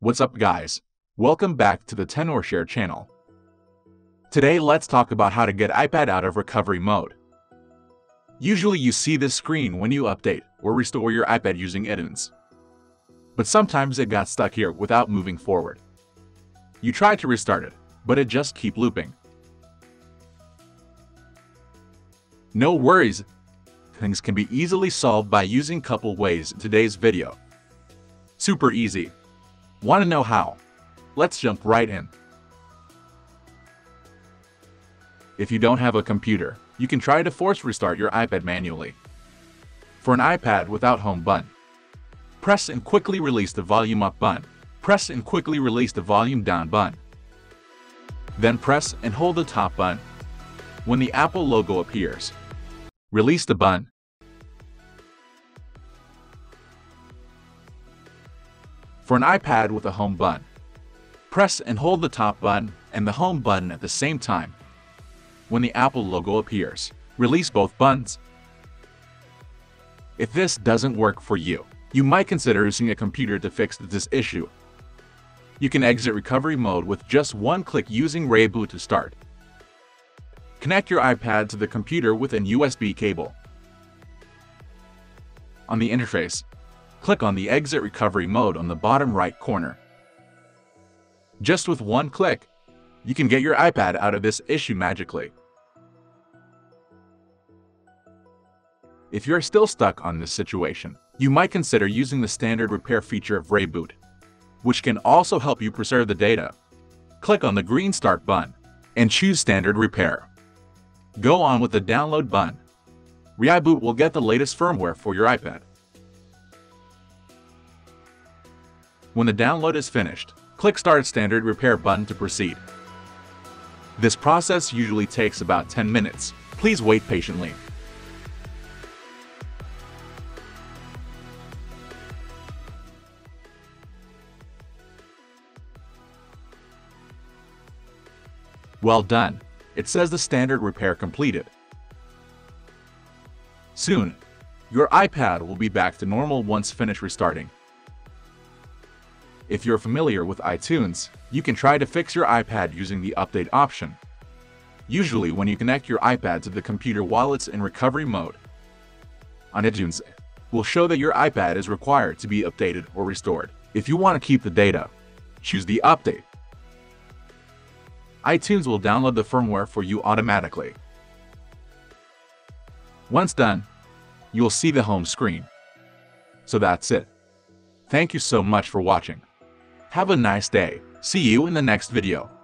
What's up guys? Welcome back to the TenorShare channel. Today let's talk about how to get iPad out of recovery mode. Usually you see this screen when you update or restore your iPad using iTunes. But sometimes it got stuck here without moving forward. You try to restart it, but it just keep looping. No worries, things can be easily solved by using couple ways in today's video. Super easy. Want to know how? Let's jump right in. If you don't have a computer, you can try to force restart your iPad manually. For an iPad without home button, press and quickly release the volume up button. Press and quickly release the volume down button. Then press and hold the top button. When the Apple logo appears, release the button. For an iPad with a home button, press and hold the top button and the home button at the same time. When the Apple logo appears, release both buttons. If this doesn't work for you, you might consider using a computer to fix this issue. You can exit recovery mode with just one click using ReiBoot to start. Connect your iPad to the computer with an USB cable. On the interface, click on the Exit Recovery Mode on the bottom right corner. Just with one click, you can get your iPad out of this issue magically. If you're still stuck on this situation, you might consider using the standard repair feature of ReiBoot, which can also help you preserve the data. Click on the green Start button and choose Standard Repair. Go on with the Download button. ReiBoot will get the latest firmware for your iPad. When the download is finished, click Start Standard Repair button to proceed. This process usually takes about 10 minutes. Please wait patiently. Well done. It says the standard repair completed. Soon, your iPad will be back to normal once finished restarting. If you're familiar with iTunes, you can try to fix your iPad using the Update option. Usually when you connect your iPad to the computer while it's in recovery mode. On iTunes, will show that your iPad is required to be updated or restored. If you want to keep the data, choose the Update. iTunes will download the firmware for you automatically. Once done, you'll see the home screen. So that's it. Thank you so much for watching. Have a nice day. See you in the next video.